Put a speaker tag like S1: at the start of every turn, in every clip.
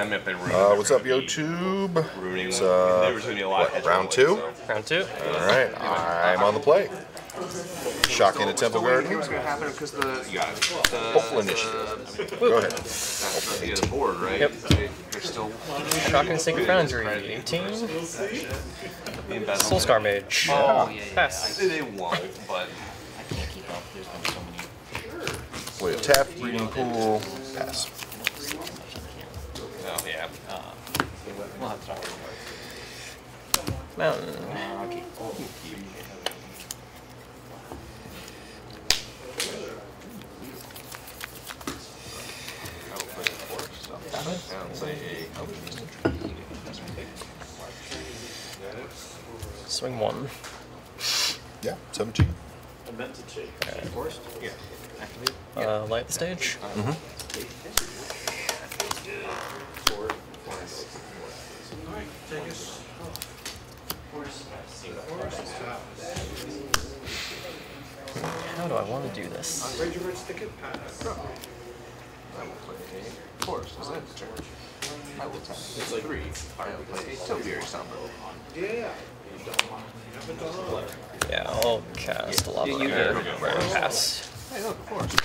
S1: them if they ruin
S2: Uh, what's up, YouTube?
S1: Ruining
S2: It's,
S1: them.
S2: uh,
S1: There was gonna be a lot
S2: what, round two?
S1: so.
S3: Round two.
S2: All right, I'm on the play. Shocking to Temple Garden.
S1: What's gonna happen because the you. The,
S2: Hopeful Initiate. Go ahead.
S1: That's the, the board, right?
S3: Yep.
S1: They, they're still
S3: Shocking Sacred Foundry. 18.
S1: being bad.
S3: Soulscar Mage.
S1: Oh, yeah, yeah.
S3: Pass.
S1: They, they won't, but
S4: I can't keep up. There's been so many.
S2: Play a tap, breeding pool, pass.
S1: Yeah.
S4: We'll have to talk about it. Uh, okay.
S1: I will play the force. So I would say a.
S3: Swing one.
S2: Yeah, 17.
S4: Forced?
S1: Yeah.
S4: Activate?
S3: Uh, light the stage. How do I want to do this?
S1: I will play a force. Is that turn? I will tap three. I will play a Topiary Stomper.
S3: Yeah, I'll cast a lot
S4: You-
S3: of
S4: you
S3: here.
S4: did.
S3: Pass.
S1: Hey, look, of course.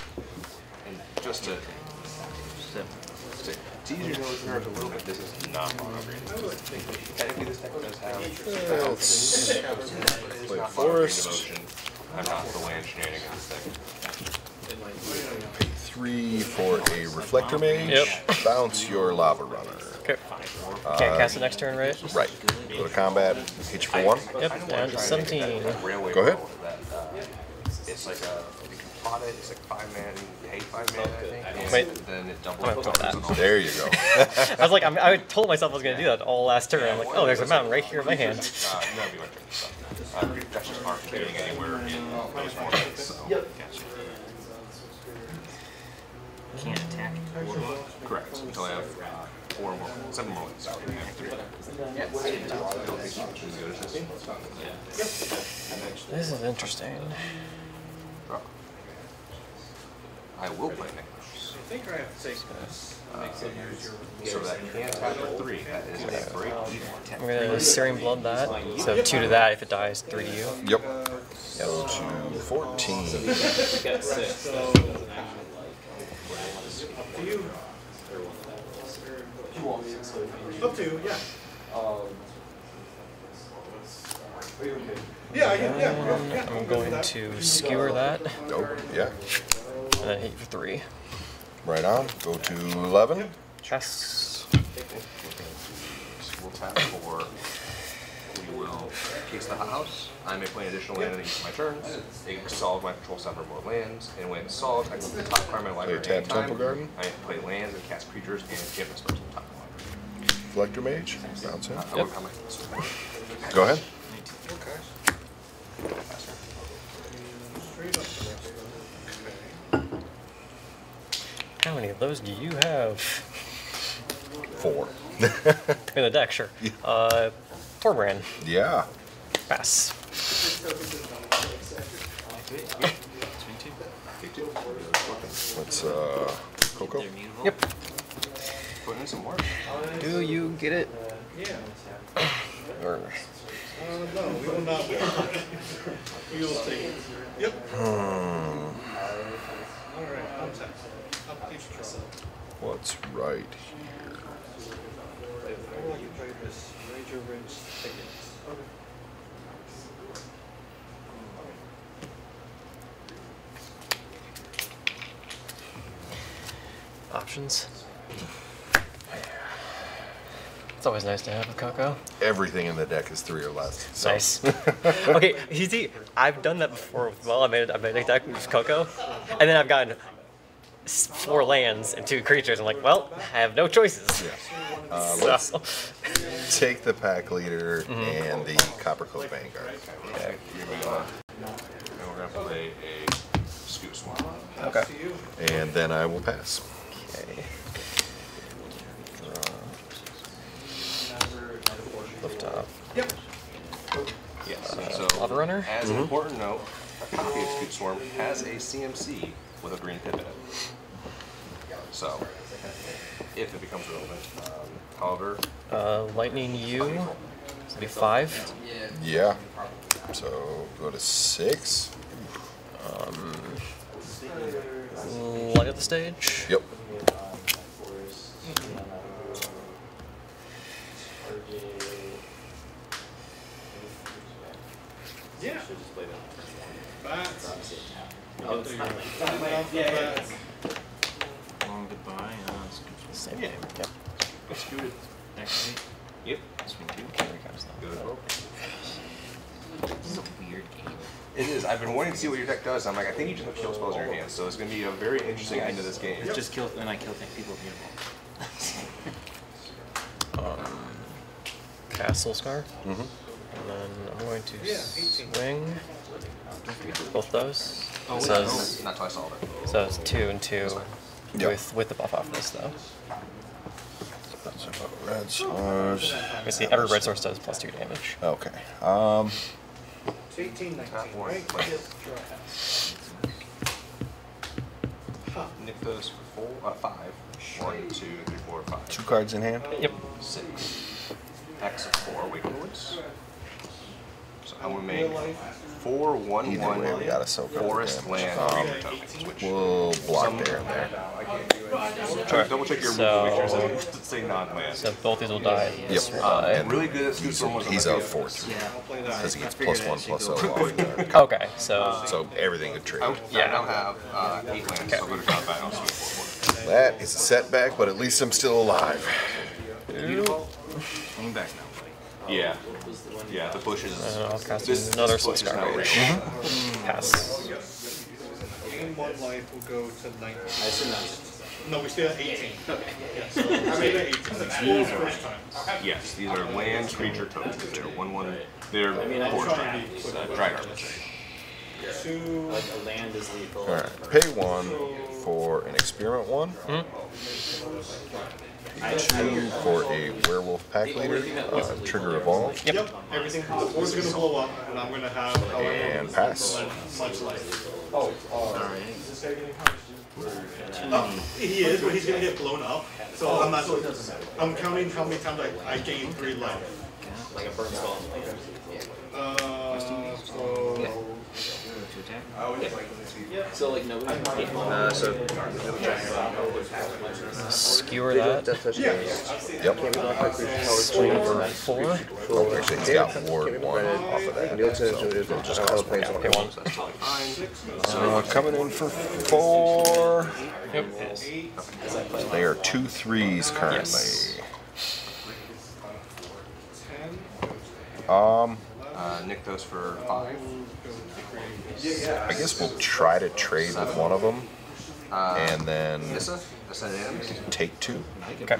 S1: And just to
S4: Seven.
S1: to tease your nose nerves a little bit, this is not mono green. Technically, this deck does have.
S2: Let's play forest.
S1: mono green devotion. I'm not the land shenanigans deck.
S2: Pay three for a Reflector Mage.
S3: Yep.
S2: Bounce your Lava Runner.
S3: Okay. Uh, Can't cast it next turn, right?
S2: Right. Go to combat, hit you for one.
S3: Yep, down to 17.
S2: Go ahead.
S1: It, it's like five man, pay five man, I think. and
S3: Wait.
S1: Then it doubles.
S3: I'm gonna put that.
S2: There you go.
S3: I was like, I'm, I told myself I was going to do that all last turn. I'm like, oh, there's a mountain right here in my hand.
S1: Uh, that'd be my turn. So, uh, that's just aren't fitting anywhere in those formats. So.
S4: Can't attack.
S1: Correct. Until I have uh, four more, seven more wins. I have three. I don't think so. Should we go to this?
S3: This is interesting.
S1: Oh. I will play Nykthos. Uh, so that can tap for three. That is a break.
S3: I'm going to Searing Blood that. So 2 to that if it dies, 3 to you.
S2: Yep. Go to 14.
S5: Up to you, yeah. Um, yeah, I can, yeah, yeah.
S3: I'm going to skewer that
S2: Oh, yeah.
S3: And then hit you for 3.
S2: Right on. Go to 11.
S3: Pass.
S1: We'll tap for. We will case the house. I may play an additional land on each of my turns. It solves my control seven more lands, and when it's solved, I go to the top card of my library.
S2: tap. Temple Garden?
S1: I play lands and cast creatures and different spells on top of my library.
S2: Reflector Mage. Bounce in.
S1: I work on my
S2: Go ahead.
S3: Of those do you have?
S2: Four.
S3: In the deck, sure. Uh, Torbran.
S2: yeah.
S3: Pass.
S2: Let's, uh, Coco.
S3: Yep.
S1: Put in some work.
S3: Do you get it? Or
S5: Uh, no, we will not. We will take it. Yep. All right, I'll tap. Up each draw.
S2: What's right here?
S5: I will play this Ranger Ridge ticket.
S3: options. It's always nice to have a Coco.
S2: Everything in the deck is three or less. So.
S3: Nice. okay, you see, I've done that before. with- Well, I made I made a deck with Coco, and then I've gotten four lands and two creatures. I'm like, well, I have no choices.
S2: Uh,
S3: So-
S2: let's take the pack leader and the Copper Coat Vanguard.
S1: Okay. You're gonna, uh, and we're gonna play a Scute Swarm.
S3: okay.
S2: And then I will pass.
S3: Okay. Lift top.
S5: Yep.
S1: Yes. So,
S3: Lava Runner?
S1: as an important note, a copy of Scute Swarm has a CMC with a green pip in it. So, if it becomes relevant, um, However,
S3: Uh, lightning you. So be five.
S2: Yeah. So go to six.
S3: Light up the stage.
S2: Yep.
S5: Yeah. Bats.
S4: Oh, it's not
S5: Bats.
S4: Long goodbye. Uh,
S3: Same game. Yep.
S1: executed.
S4: activate.
S1: Yep.
S4: Swing two.
S3: Carry cards now.
S1: Good as well.
S4: This is a weird game.
S1: It is. I've been wanting to see what your deck does. I'm like, I think you just have kill spells in your hand, so it's going to be a very interesting end to this game.
S4: It's just kill and I kill th- people beautiful.
S3: Castle Scar.
S2: Mm-hmm.
S3: And then I'm going to
S5: Yeah, 18.
S3: swing both those.
S4: Oh,
S3: so, it's,
S1: Not till I solve it.
S3: so it's two and two
S2: Yep.
S3: with with the buff off this though.
S2: So red stars.
S3: Basically, every red source does plus two damage.
S2: Okay. Um.
S5: It's 18, 19,
S1: Tap one,
S5: right?
S1: play.
S5: Yes, draw.
S1: Nykthos for four, uh, five. One, two, three, four, five.
S2: Two cards in hand.
S3: Yep.
S1: Six. X of four Awaken the Woods. So I would make
S5: Real life.
S1: four one
S2: Either
S1: one
S2: way, we gotta soak up
S1: forest
S2: damage.
S1: land
S2: Um,
S1: tokens, which
S2: We'll block there and there.
S1: Check- double check your
S3: So-
S1: removal, make sure it doesn't say non-land.
S3: So both these will die. and
S2: Yep.
S3: will die.
S1: I'm really good at
S2: He's,
S1: Scoot
S2: he's a four three
S4: Yeah.
S5: I'll play
S2: because he gets
S4: I figured
S2: plus
S4: that
S2: one
S4: should
S2: plus
S4: go
S2: zero off.
S3: Okay, so
S2: So everything would trade.
S1: I, I
S3: Yeah.
S1: now have uh, eight lands, so I'll go to combat and I'll swing four.
S2: That is a setback, but at least I'm still alive.
S4: Swing back now.
S1: Yeah. Yeah, the bush is.
S3: Uh, I'll cast
S1: this,
S3: another
S1: this bush is
S3: Soul
S1: not
S3: Scar.
S1: real.
S3: pass.
S5: Gain one life will go to 19.
S4: I assume that's
S5: No, we still at 18. Okay. Yeah, so we stayed 18. Explore the.
S1: Yes, these are land creature tokens. They're one one. They're
S4: I
S1: four
S4: try
S1: dragons, uh, dry garbage.
S5: Two.
S4: like a land is lethal.
S2: All right. Pay one for an experiment one. Two for a werewolf pack leader. Uh, trigger evolve.
S5: Yep. Everything. The board's gonna blow up, and I'm gonna have however
S2: And pass.
S5: much life.
S4: Alright.
S5: Uh, he is, but he's gonna get blown up. So I'm not. I'm counting how many times I, I gain three life.
S4: Like a burn spell.
S5: Uh, so.
S4: To attack? So like no.
S1: Uh, so
S3: Skewer that.
S2: Yep.
S3: Swing for four.
S2: Oh, actually, he's got ward one off of that.
S3: Pay one.
S2: Uh, coming in for four.
S3: Yep.
S2: They are two threes currently.
S3: Yes.
S2: Um,
S1: uh, Nykthos for five.
S2: I guess we'll try to trade with one of them, and then
S1: Nissa,
S2: take two.
S3: Okay.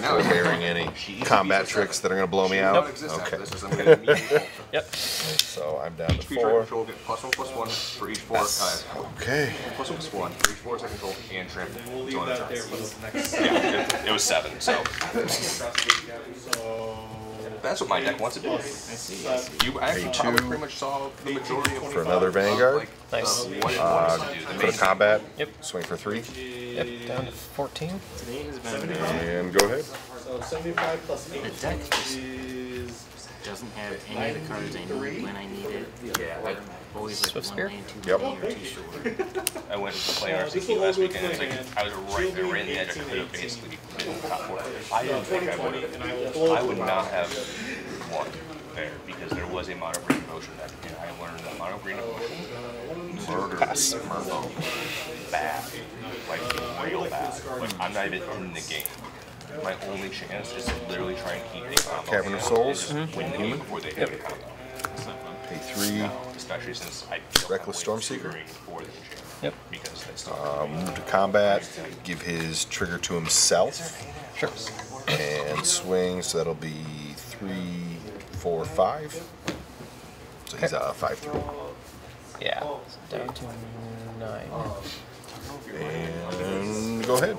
S1: Now
S2: Are bearing any combat tricks that are gonna blow me out? Okay.
S1: this. is I'm gonna need
S3: Yep.
S2: So I'm down to
S1: Creature I
S2: four.
S1: control get plus one plus one for each four. Uh,
S2: Okay.
S1: plus one plus one for each force I control and trample.
S5: We'll leave that there for the next.
S1: Yeah, it, it was seven. So
S5: So.
S1: That's what my deck wants to do.
S4: I see. I see.
S1: You actually
S2: Pay
S1: probably pretty much saw the majority of
S2: For another Vanguard.
S1: Like,
S3: Nice.
S1: of what
S2: Uh,
S1: wants to
S2: for the combat.
S3: Yep.
S2: Swing for three.
S3: Yep. Down to 14.
S4: Today has been
S2: And go ahead.
S5: So 75 plus 8
S4: The deck just
S5: is.
S4: Doesn't have any of the cards I need when I need it.
S1: Yeah, I,
S4: Always like
S3: Swift
S4: one
S3: Spear?
S4: land, two
S2: Yep.
S4: land, or two short.
S1: I went to play RCQ last
S5: all go
S1: weekend. and It's like. I was right there, right in the edge. I
S5: She'll
S1: could have basically been top four. I didn't think I would
S5: 20, and I will
S1: have. I would not have won there because there was a mono green motion that, and I learned that mono green motion oh, murders Murphy bad, like real bad. Like I'm not even in the game. My only chance is to literally try and keep the combo.
S2: Cavern of Souls?
S1: and just Win the game before they hit the combo.
S2: Pay three.
S1: No, especially since I don't
S2: Reckless
S1: have ways
S2: Stormseeker?
S1: of triggering for the enchantment.
S3: Yep.
S1: Because they still
S2: Uh, move to combat. Give his trigger to himself.
S3: Sure.
S2: And swing. So that'll be three, four, five. So he's a five three.
S3: Yeah. So down to nine.
S2: And go ahead.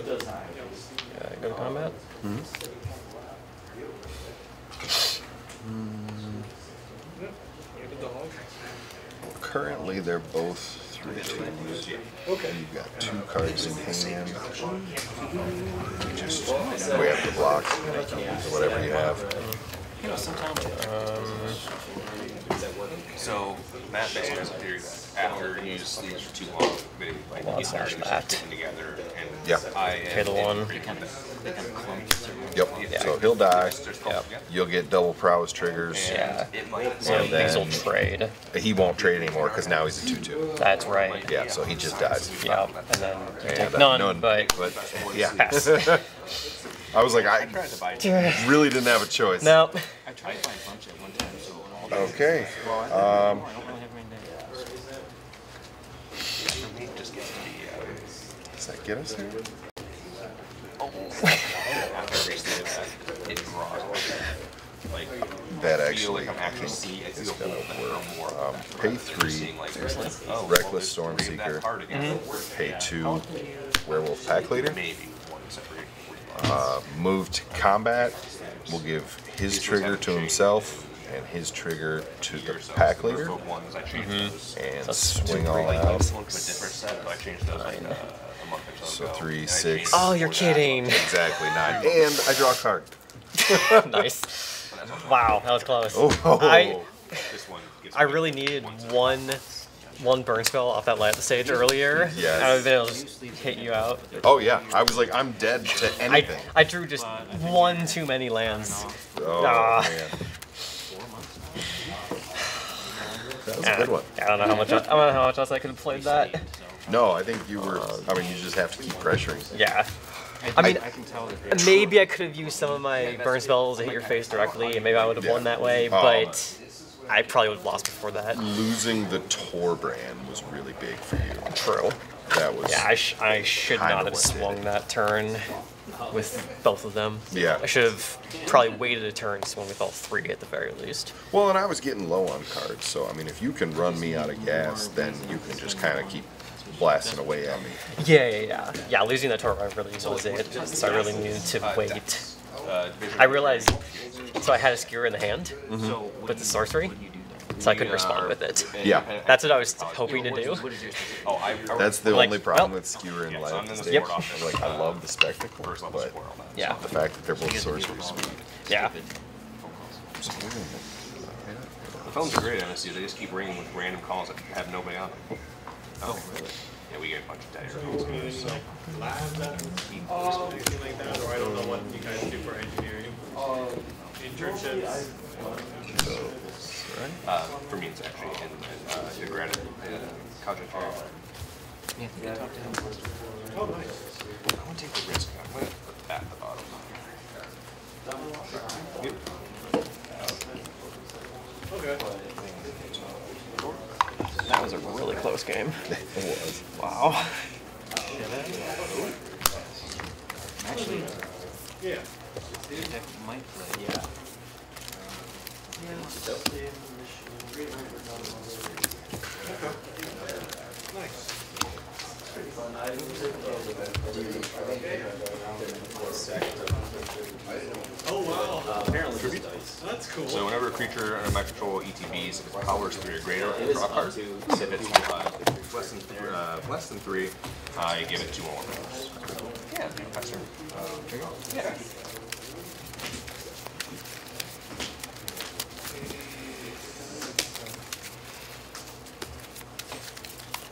S3: Uh, go to combat.
S5: the dog.
S2: Currently. currently they're both three twos.
S5: Okay.
S2: You've got two cards in hand. You just we have to block so whatever you have.
S4: You know, sometimes
S1: So Matt basically has a theory that after you use these for too long, they like
S3: Well,
S1: you start
S3: there's that.
S1: together. And
S2: Yeah.
S1: I
S3: Okay, the one.
S1: pretty
S4: kind of they kind of clump through.
S2: Yep. So he'll die.
S1: There's a couple
S3: Yep.
S2: You'll get double prowess triggers.
S1: And
S3: Yeah.
S1: It might
S3: So
S2: And
S3: these will trade.
S2: He won't trade anymore because now he's a two-two.
S3: That's right.
S2: Yeah. So he just dies.
S3: Yeah, and then you
S2: And,
S3: take
S2: uh,
S3: none, but
S2: but yeah.
S3: pass.
S2: I was like, I
S1: tried to buy it.
S2: really didn't have a choice.
S3: no.
S4: I tried to buy a bunch at one time, so all the
S2: Okay.
S4: I don't really have many names.
S1: For me, it just gets to be uh,
S2: Does that get us there?
S1: after I restate that, it draws. Like,
S2: That
S1: I feel
S2: actually.
S1: like I'm actually seeing, I feel
S2: gonna
S1: a little bit more.
S2: Um, pay three.
S1: Seeing like, oh,
S2: Reckless
S1: well,
S2: Storm
S1: there's three of that
S2: Seeker. Pay two. Werewolf Pack Leader.
S1: Maybe one separate.
S2: Uh, move to combat. We'll give his trigger to himself and his trigger to the pack leader
S1: ones, I changed those.
S2: and
S3: That's
S2: swing all
S3: great
S2: out.
S1: This one's a different set, but I changed those like uh, a month or so
S2: So three, six.
S3: Oh, you're
S1: before that,
S3: kidding.
S2: Exactly nine. And I draw a card.
S3: nice. Wow, that was close.
S2: Oh.
S3: I
S1: This one gets
S3: I really needed one one burn spell off that land stage earlier.
S2: Yeah.
S3: I would have been able to just hit you out.
S2: Oh yeah. I was like, I'm dead to
S3: I,
S2: anything.
S3: I drew just one too many lands.
S2: Oh
S3: Ah.
S2: man. That was a good one.
S3: I don't know how much I, I don't know how much else I could have played that.
S2: No, I think you were. I mean, you just have to keep pressuring.
S3: Yeah. I mean,
S4: I can tell that they're
S3: maybe I could have used some of my burn spells to hit your face directly, and maybe I would have won that way.
S2: Oh.
S3: But I probably would have lost before that.
S2: Losing the Torbran was really big for you.
S3: True.
S2: That was.
S3: Yeah, I, sh- I should not have swung
S2: it.
S3: that turn with both of them.
S2: Yeah.
S3: I should have probably waited a turn, swung with all three at the very least.
S2: Well, and I was getting low on cards, so I mean, if you can run me out of gas, then you can just kind of keep blasting away at me.
S3: Yeah, yeah, yeah. Yeah, losing that I really was it. So I really needed to wait. I realized, so I had a skewer in the hand
S4: So
S3: with the sorcery, so I couldn't respond with it.
S2: Yeah.
S3: That's what I was hoping to do.
S4: What is yours?
S1: Oh, I, I
S2: That's the
S3: Like,
S2: only problem
S3: well-
S2: with skewer and
S1: Yeah,
S2: life.
S1: in the.
S3: Yep.
S2: Like I love the spectacle, but
S1: support on that.
S3: Yeah,
S2: the fact that they're both sorcery speed.
S3: yeah.
S1: The phones are great, honestly. They just keep ringing with random calls that have nobody on them.
S4: Oh, really?
S1: Yeah, we get a bunch of dead air calls.
S5: So lab that, anything oh. like that, or I don't know what you guys do for engineering. Oh. Internships. Oh.
S1: Uh, for me, it's actually in, in uh, the grad uh, contract fair.
S4: Yeah, I think I talked to him.
S5: Oh, nice.
S1: I won't take the risk. I'm gonna put that at the bottom. Yep.
S5: Okay.
S3: That was a really close game. It was. Wow.
S4: Actually,
S5: Yeah.
S4: that might play. Yeah.
S5: Nice. Oh wow. Apparently That's cool.
S1: So whenever a creature under my control ETBs, if its power is three or greater, draw a card. If it's uh, less than uh, less than three, I give it two more. Yeah, that's true. Yeah.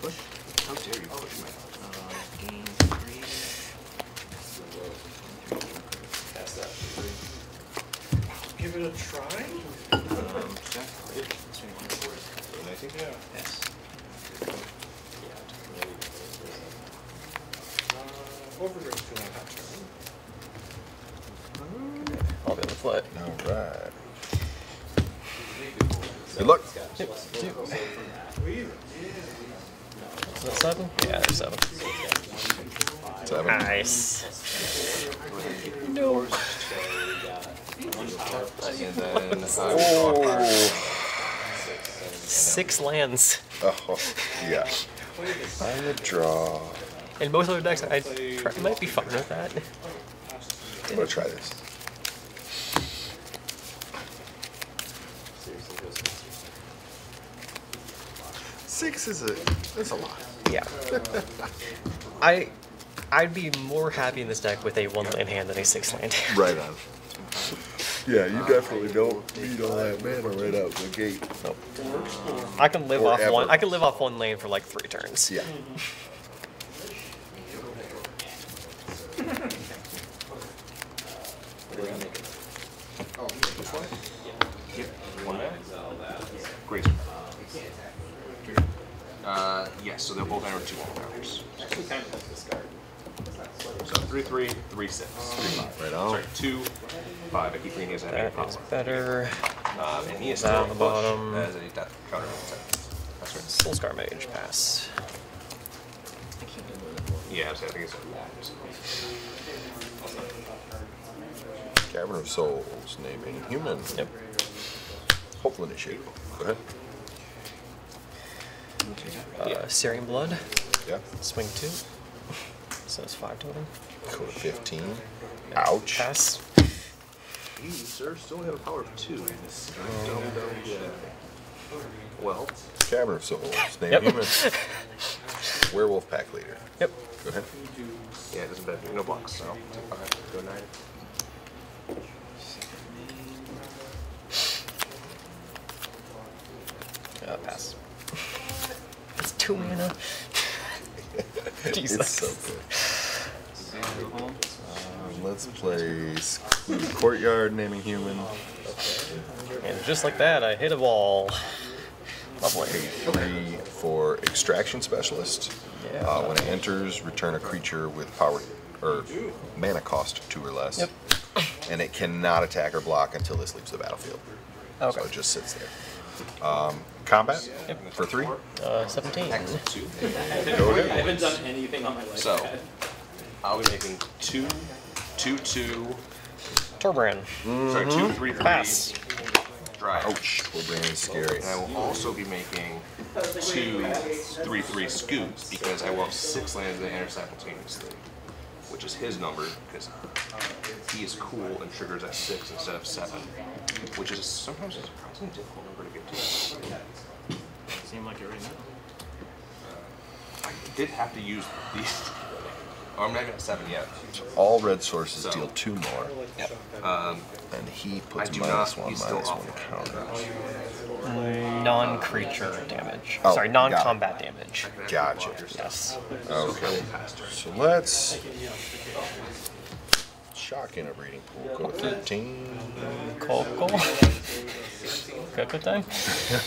S1: Push? How dare you push me?
S4: Uh, game three.
S5: Give it a try.
S4: Um, check. This one.
S5: Yeah.
S4: Yes.
S5: Uh, Overgrowth's two on that turn.
S3: I'll be on the foot.
S2: All right. Good luck.
S5: We even.
S3: Is that seven? Yeah, there's seven.
S2: Seven.
S3: Nice. No.
S1: And then I will draw a.
S3: Six lands.
S2: Oh, yeah. I would draw.
S3: In most other decks, I try, might be fine with that.
S2: I'm gonna try this. Six is a that's a lot.
S3: Yeah. I I'd be more happy in this deck with a one land hand than a six land hand.
S2: Right on. Yeah, you definitely don't need all that mana right out the gate.
S3: Nope. I can live
S2: Or
S3: off one. I can live off one lane for like three turns.
S2: Yeah.
S1: One man. Great. Uh, yes, so they'll both enter two wall counters.
S4: Actually, kind of like this card.
S1: So three, three, three, six. Three, five.
S2: Right on.
S1: Sorry, two, five. I keep reading his enemy
S3: That is better.
S1: Um, and he is still
S3: the
S1: push
S3: bottom.
S1: as a death counter. That's right.
S3: Soul Scar Mage pass.
S1: Yeah, I think it's.
S2: Cavern of Souls, naming human.
S3: Yep.
S2: Hopefully initiate. Go ahead.
S3: Uh, Searing Blood.
S2: Yeah.
S3: Swing two. So it's five total.
S2: Go to 15. Ouch.
S3: Pass.
S1: He, sir, still have a power of two. Dumb, dumb, yeah. Well,
S2: Cavern of Souls, name
S3: Yep.
S2: human. Werewolf pack leader.
S3: Yep.
S2: Go ahead.
S1: yeah, it doesn't benefit. No blocks, so take go nine.
S3: Uh, pass. It's two mana. Jesus.
S2: It's so good. Let's play Courtyard, naming human.
S3: And just like that, I hit a wall. Lovely.
S2: Three for Extraction Specialist.
S3: Yeah.
S2: Uh, when it enters, return a creature with power or mana cost two or less.
S3: Yep.
S2: And it cannot attack or block until this leaves the battlefield.
S3: Okay.
S2: So it just sits there. Um, combat for three.
S3: Uh, 17.
S1: Excellent, two.
S4: I haven't done anything on my life.
S1: So. I'll be making two, two, two,
S3: Torbran.
S1: sorry, two, mm-hmm. three, three.
S3: Pass.
S1: Drive.
S2: Ouch. Poor is scary.
S1: And I will also be making two, three, three scoops because I will have six lands that enter simultaneously, which is his number because he is cool and triggers at six instead of seven, which is sometimes a surprisingly difficult number to get to.
S4: Seem like it right now.
S1: I did have to use these. Oh, I'm not even at seven yet.
S2: All red sources
S1: So-
S2: deal two more,
S1: Um,
S2: and he puts
S1: do
S2: minus
S1: not-
S2: one,
S1: he's still
S2: minus
S1: off
S2: one
S1: it.
S2: counter.
S3: Non-creature damage.
S2: Oh,
S3: Sorry, non-combat damage.
S2: Gotcha.
S3: Yes.
S2: Okay. So let's shock in a breeding pool. Go to 13.
S3: Coco. Good, good time?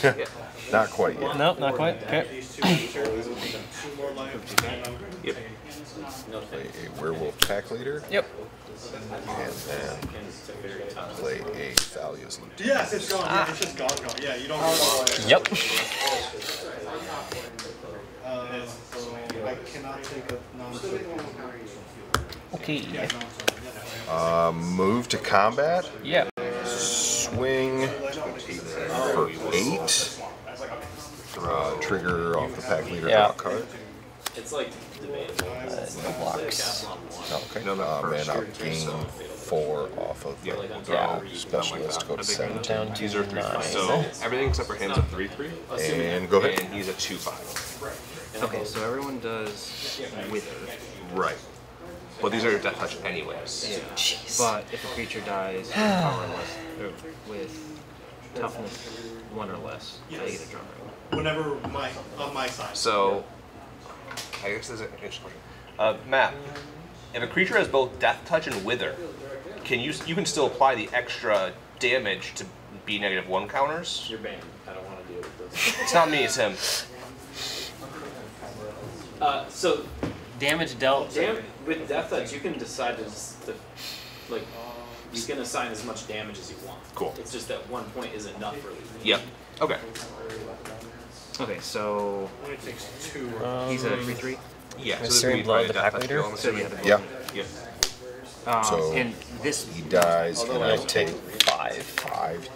S2: Not quite yet.
S3: No, not quite. Okay.
S5: These two creatures will be two more lives.
S1: yep.
S2: Play a werewolf pack leader,
S3: Yep.
S2: and then play a Thalia's loot.
S5: Yes, it's gone. Yeah, it's just gone. Gone. Yeah, you don't.
S3: Yep.
S5: Uh, so I cannot take a non
S3: Okay.
S2: Uh, move to combat.
S3: Yeah.
S2: Swing for eight. Uh, trigger off the pack leader
S3: Yeah.
S2: card.
S4: It's like debatable.
S3: No blocks.
S2: Okay.
S1: No, no,
S2: Um,
S1: first.
S2: and I'll gain four off of the
S1: Yeah.
S2: draw
S1: Yeah.
S2: specialist. Go to
S1: I think
S2: seven.
S3: Down
S1: These
S3: to
S1: are three.
S3: nine.
S1: So everything except for him's a three three,
S2: And go ahead.
S1: and he's a two five.
S6: Okay, so everyone does wither,
S1: Right. But these are your death touch anyways. Yeah. Jeez.
S6: but if a creature dies with or with toughness one or less, I get a draw card.
S5: Whenever my on my side.
S1: So, I guess there's an interesting question. Uh, Matt, if a creature has both death touch and wither, can you you can still apply the extra damage to be negative one counters?
S4: You're banned. I don't want to deal with this.
S1: It's not me, it's him.
S4: Uh, so,
S3: Damage dealt.
S4: dam- with Death Touch, you can decide to, s- to, like, you can assign as much damage as you want.
S1: Cool.
S4: It's just that one point is enough for you.
S1: Yep. Okay.
S6: Okay, so
S5: Only takes two.
S6: he's a 3 3.
S1: Yeah.
S3: Is
S1: this
S3: there
S1: would
S3: any blood the
S1: death
S3: pack leader?
S6: So yeah,
S2: Yeah.
S1: Yeah.
S6: Um,
S2: So-
S6: and this.
S2: He dies, and I take
S3: Five.
S2: five.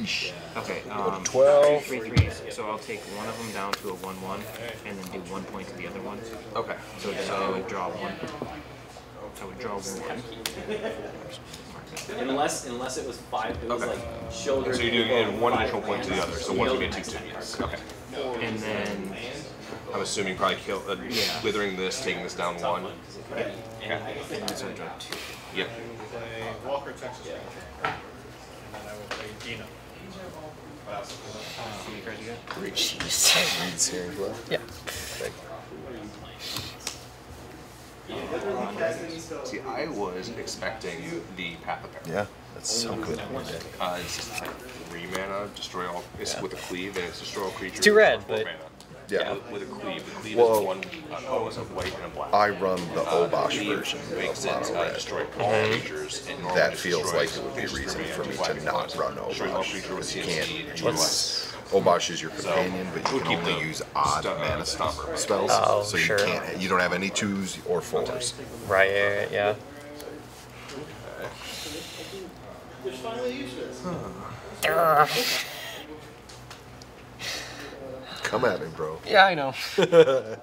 S2: Yeesh.
S6: Okay, um,
S2: 12.
S6: three threes. So I'll take one of them down to a 1 1 and then do one point to the other one.
S1: Okay.
S6: So then I would draw one. I would draw one.
S4: Unless, unless it was five, it was
S1: Okay.
S4: like shoulder.
S1: So you're doing one
S4: five
S1: additional point to the other, so
S4: You
S1: one would be
S4: the
S1: two two. Okay.
S6: And then
S1: I'm assuming probably kill, uh,
S6: Yeah.
S1: withering this, taking this down one. Okay.
S6: and this will draw two.
S1: Yep.
S5: Walker, Texas Ranger. And then I will play Dino.
S6: How many cards you got?
S3: Jeez.
S2: Read series well.
S3: Yeah.
S1: See, I was expecting the Path of Peril.
S2: you. Yeah, that's so good.
S1: Uh, it's just like three mana, destroy all. It's with a cleave, and it's destroy all creatures.
S3: Two red, but-
S1: mana.
S2: Yeah.
S1: With, with a cleave, the cleave
S2: Well-
S1: is one. Uh, oh, it's a white and a black.
S2: I run the
S1: Uh,
S2: Obosh
S1: cleave
S2: version
S1: makes
S2: of Mono
S1: uh,
S2: Red.
S1: destroy all creatures, and
S2: That feels like it would be a reason for me to not run
S1: Destroy all
S2: Obosh. Because you can't use Obosh is your companion, but you can
S1: keep
S2: only use odd
S1: stu- uh,
S2: mana
S1: stomper.
S2: spells.
S3: Oh,
S2: so you
S3: sure.
S2: can't. You don't have any twos or fours.
S3: Right. Yeah.
S5: There's finally use this.
S3: Ugh.
S2: Come at me, bro.
S3: Yeah, I know.
S1: Go.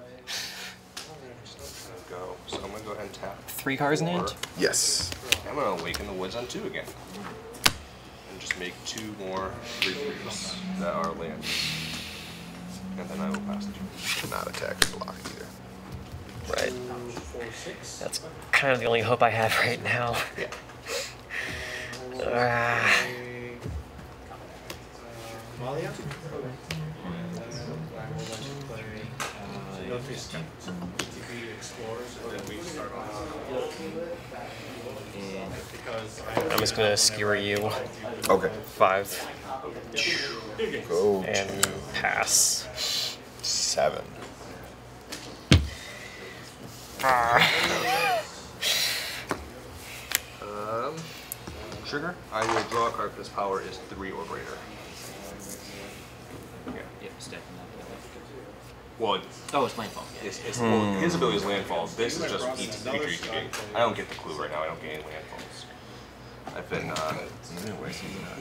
S1: So I'm gonna go ahead and tap.
S3: Three cards in hand.
S2: Yes.
S1: I'm gonna awaken the woods on two again. And just make two more three threes that are land. And then I will pass the turn.
S2: Not attack or block either.
S3: Right. That's kind of the only hope I have right now.
S1: Yeah.
S3: Ah.
S5: Malia? And I will let you play uh, Northeast TP Explorers, and then we start off.
S6: And
S5: Because I
S3: I'm just gonna skewer you
S2: Okay.
S3: five
S2: Go
S3: and pass.
S2: seven.
S1: Um, trigger. I will draw a card if this power is three or greater. Yeah.
S6: yep, stacking.
S1: Well,
S6: Oh, it's landfall.
S1: it's, it's, well, his ability is landfall. This is just each creature you can gain. I don't get the clue right now. I don't gain any landfalls. I've been uh,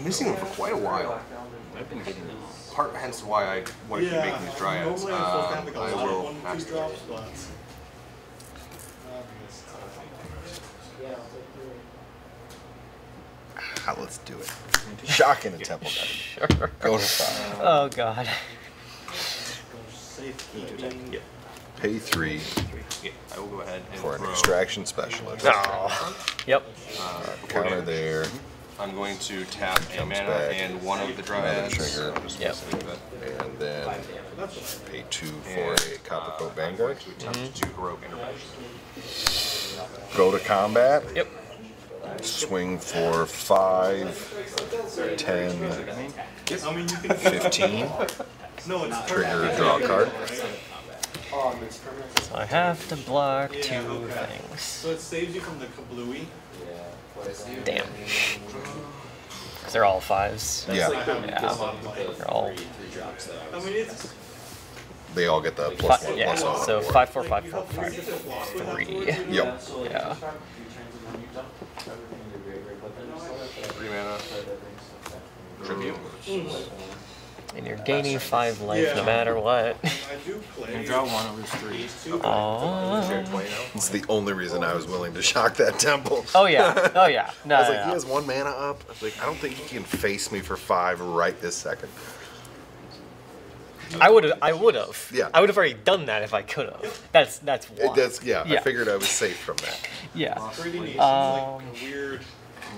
S1: missing them for quite a while.
S6: I've been getting them.
S1: Part hence why I wanted to
S5: Yeah,
S1: make these dryads.
S5: normally I'm supposed to have
S1: Um,
S5: like a
S1: I
S5: lot of
S1: will
S5: one, two
S1: the
S5: drops, but.
S2: Ah, let's do it. Shocking the temple guy.
S3: Sure.
S2: Go to five.
S3: Oh god.
S5: Safe.
S1: Yeah.
S2: Pay three
S1: Yeah, I will go ahead and
S2: for an
S1: throw-
S2: extraction specialist.
S3: Yep.
S1: uh,
S2: Counter there.
S1: I'm going to tap a
S2: Comes
S1: mana
S2: back.
S1: and one of the dryads.
S2: trigger.
S1: I'm just
S3: Yep.
S1: gonna save it.
S2: And then pay two for
S1: And,
S2: a Copper
S1: uh,
S2: Coat
S1: I'm
S2: Vanguard.
S1: going to attempt to heroic intervention.
S2: Go to combat.
S3: Yep.
S2: Swing for five, ten,
S5: I mean, you can.
S2: fifteen.
S5: No, it's
S2: Trigger, draw a card.
S3: Um, so I have to block two things.
S5: So it saves you from the kablooey.
S3: Damn. Because they're all fives.
S2: Yeah,
S3: Yeah. They're all
S5: I mean, it's.
S2: they all get the plus
S3: five.
S2: one,
S3: Yeah.
S2: plus one.
S3: So five, four, five, four, five,
S5: Three.
S3: three.
S2: Yep.
S3: Yeah.
S1: Three mana. Tribute.
S3: And you're gaining five life no matter what.
S5: I do
S6: draw one, lose three.
S5: these two.
S3: Oh.
S2: It's the only reason I was willing to shock that temple.
S3: Oh yeah. Oh yeah. No.
S2: I was
S3: no,
S2: like,
S3: no.
S2: he has one mana up. I was like, I don't think he can face me for five right this second.
S3: I would have. I would have.
S2: Yeah.
S3: I would have already done that if I could have. That's that's why.
S2: that's yeah, I figured I was safe from that.
S3: Yeah. Um,
S5: weird.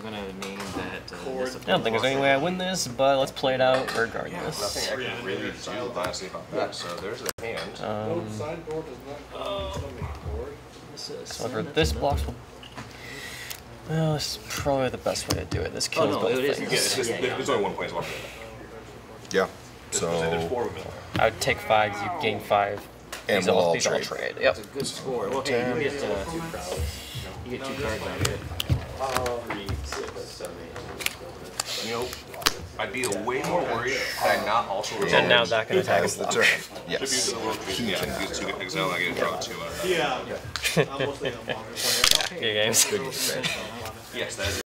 S6: I'm gonna name that. Uh,
S3: I don't think there's any way I win this, but let's play it out regardless.
S1: Nothing I can really do honestly about that. So there's the hand.
S3: Um,
S5: Sideboard does not come to me board.
S3: so for this blocks will. Well, this is probably the best way to do it. This
S6: Oh
S3: kills
S6: no,
S3: both
S6: it is.
S1: Yeah,
S3: things.
S1: it's just,
S6: Yeah, yeah.
S1: only one place left.
S2: Yeah. So
S1: four of them.
S3: I would take five. You gain five.
S2: And
S3: these
S2: we'll
S3: all,
S2: all
S3: these all
S2: trade.
S3: trade. Yep.
S6: It's a good score. Well, hey, you get uh, you get two cards out of it.
S1: You know, I'd be a way more worried had I not also
S3: And now that can attack us.
S2: the
S3: well.
S2: turn.
S1: Tribute
S2: Yes.
S1: to the world creature. Yeah, these two get exiled. I get to draw two. out of that.
S5: Yeah. I'm mostly a modern player.
S3: Good games.
S2: Good defense.
S1: Yes, that is